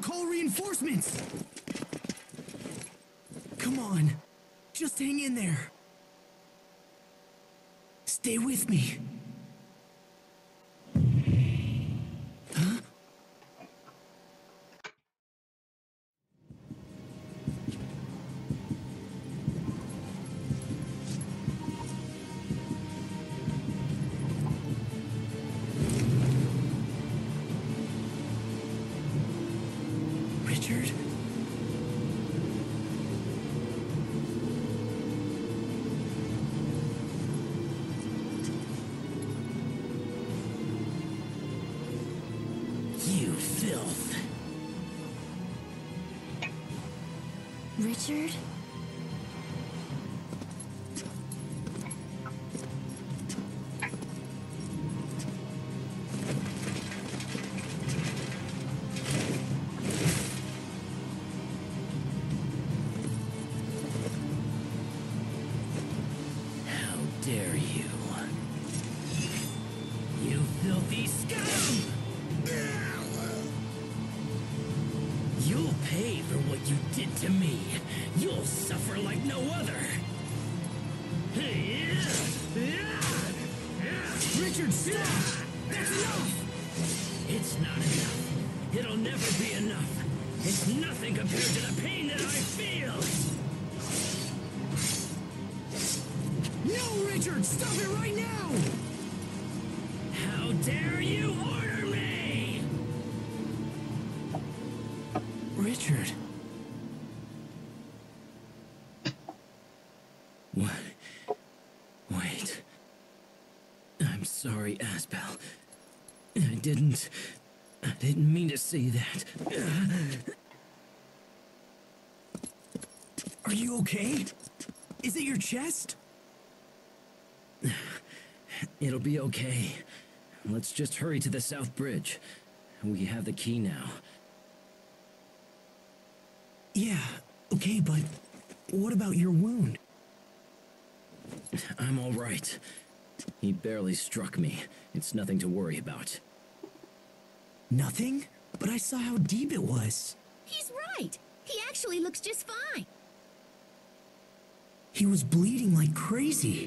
Call reinforcements! Come on. Just hang in there. Stay with me. Richard? You filth. Richard? You'll pay for what you did to me. You'll suffer like no other. Richard, stop! That's enough! It's not enough. It'll never be enough. It's nothing compared to the pain that I feel. No, Richard! Stop it right now! How dare you order Richard. What? Wait. I'm sorry, Asbel. I didn't. I didn't mean to say that. Are you okay? Is it your chest? It'll be okay. Let's just hurry to the South Bridge. We have the key now. Yeah, okay, but what about your wound? I'm all right. He barely struck me. It's nothing to worry about. Nothing? But I saw how deep it was. He's right. He actually looks just fine. He was bleeding like crazy.